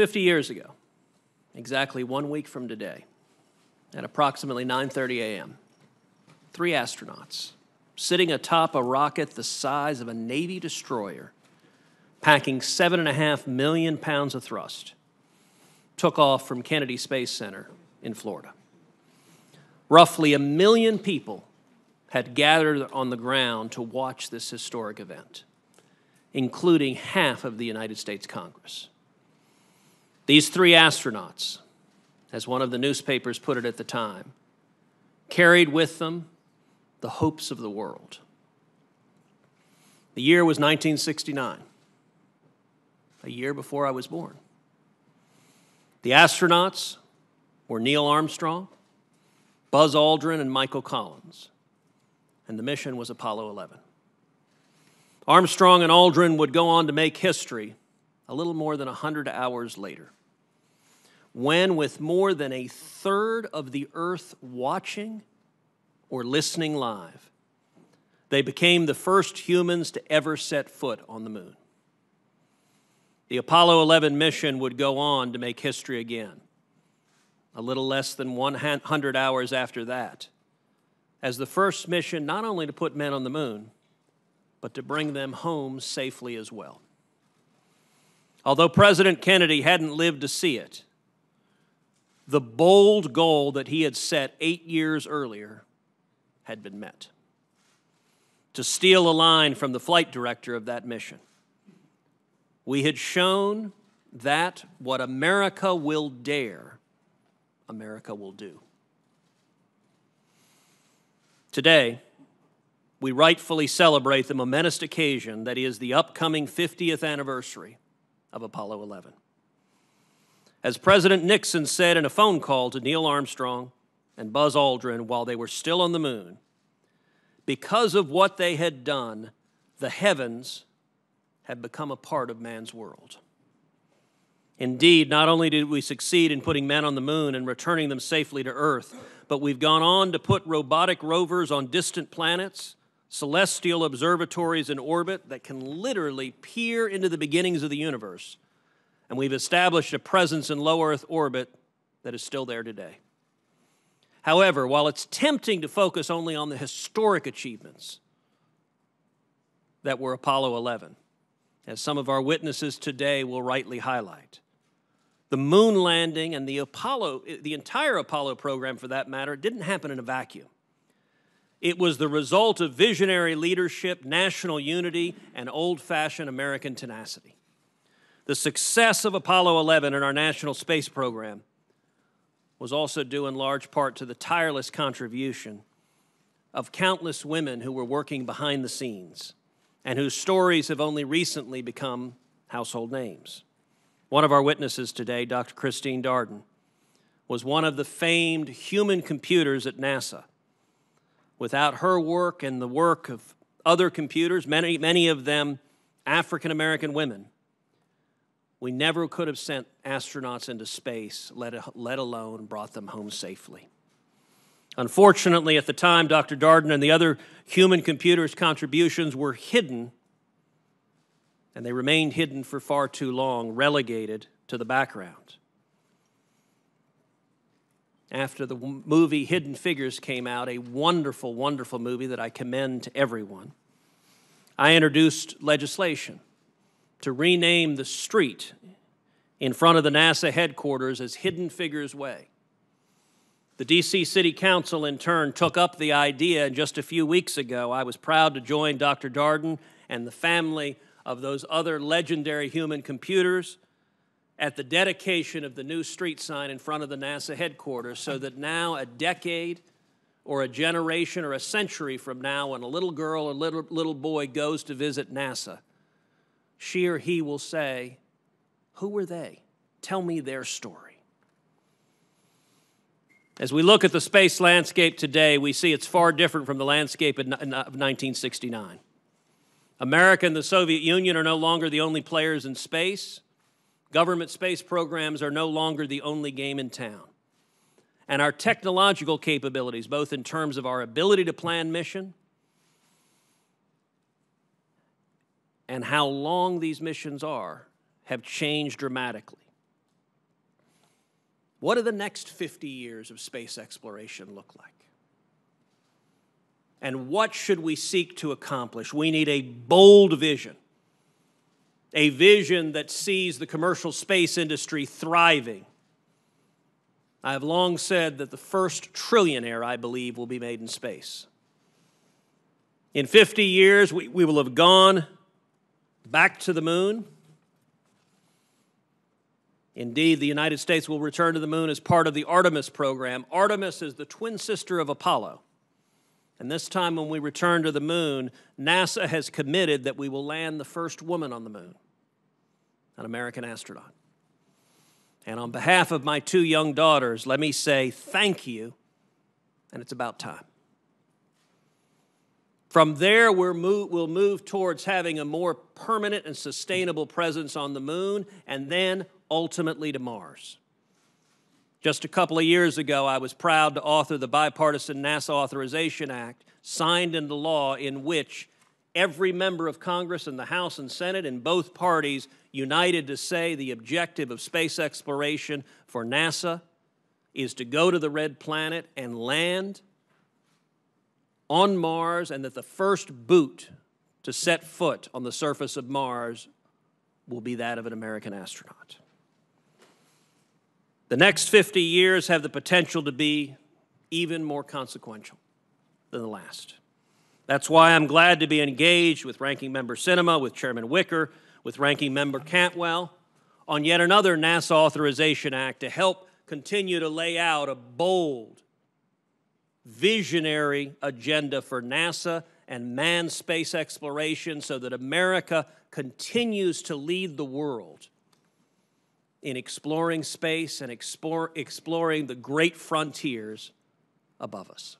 50 years ago, exactly one week from today, at approximately 9:30 a.m., three astronauts sitting atop a rocket the size of a Navy destroyer, packing seven and a half million pounds of thrust, took off from Kennedy Space Center in Florida. Roughly a million people had gathered on the ground to watch this historic event, including half of the United States Congress. These three astronauts, as one of the newspapers put it at the time, carried with them the hopes of the world. The year was 1969, a year before I was born. The astronauts were Neil Armstrong, Buzz Aldrin, and Michael Collins, and the mission was Apollo 11. Armstrong and Aldrin would go on to make history a little more than 100 hours later, when, with more than a third of the Earth watching or listening live, they became the first humans to ever set foot on the moon. The Apollo 11 mission would go on to make history again, a little less than 100 hours after that, as the first mission not only to put men on the moon, but to bring them home safely as well. Although President Kennedy hadn't lived to see it, the bold goal that he had set eight years earlier had been met. To steal a line from the flight director of that mission, we had shown that what America will dare, America will do. Today, we rightfully celebrate the momentous occasion that is the upcoming 50th anniversary of Apollo 11. As President Nixon said in a phone call to Neil Armstrong and Buzz Aldrin while they were still on the moon, because of what they had done, the heavens had become a part of man's world. Indeed, not only did we succeed in putting men on the moon and returning them safely to Earth, but we've gone on to put robotic rovers on distant planets, celestial observatories in orbit that can literally peer into the beginnings of the universe, and we've established a presence in low Earth orbit that is still there today. However, while it's tempting to focus only on the historic achievements that were Apollo 11, as some of our witnesses today will rightly highlight, the moon landing and the Apollo, the entire Apollo program for that matter, didn't happen in a vacuum. It was the result of visionary leadership, national unity, and old fashioned American tenacity. The success of Apollo 11 and our national space program was also due in large part to the tireless contribution of countless women who were working behind the scenes and whose stories have only recently become household names. One of our witnesses today, Dr. Christine Darden, was one of the famed human computers at NASA. Without her work and the work of other computers, many, many of them African American women, we never could have sent astronauts into space, let, let alone brought them home safely. Unfortunately, at the time, Dr. Darden and the other human computers' contributions were hidden, and they remained hidden for far too long, relegated to the background. After the movie Hidden Figures came out, a wonderful, wonderful movie that I commend to everyone, I introduced legislation to rename the street in front of the NASA headquarters as Hidden Figures Way. The DC City Council, in turn, took up the idea, and just a few weeks ago, I was proud to join Dr. Darden and the family of those other legendary human computers at the dedication of the new street sign in front of the NASA headquarters so that now, a decade or a generation or a century from now, when a little girl or little, little boy goes to visit NASA, she or he will say, Who were they? Tell me their story. As we look at the space landscape today, we see it's far different from the landscape of 1969. Uh, America and the Soviet Union are no longer the only players in space. Government space programs are no longer the only game in town. And our technological capabilities, both in terms of our ability to plan mission and how long these missions are have changed dramatically. What do the next 50 years of space exploration look like? And what should we seek to accomplish? We need a bold vision, a vision that sees the commercial space industry thriving. I have long said that the first trillionaire, I believe, will be made in space. In 50 years, we, we will have gone back to the moon. Indeed, the United States will return to the moon as part of the Artemis program. Artemis is the twin sister of Apollo. And this time, when we return to the moon, NASA has committed that we will land the first woman on the moon, an American astronaut. And on behalf of my two young daughters, let me say thank you, and it's about time. From there, we will move towards having a more permanent and sustainable presence on the moon, and then ultimately to Mars. Just a couple of years ago, I was proud to author the bipartisan NASA Authorization Act, signed into law, in which every member of Congress and the House and Senate in both parties united to say the objective of space exploration for NASA is to go to the red planet and land on Mars, and that the first boot to set foot on the surface of Mars will be that of an American astronaut. The next 50 years have the potential to be even more consequential than the last. That's why I'm glad to be engaged with Ranking Member Sinema, with Chairman Wicker, with Ranking Member Cantwell on yet another NASA Authorization Act to help continue to lay out a bold, visionary agenda for NASA and manned space exploration so that America continues to lead the world in exploring space and explore, exploring the great frontiers above us.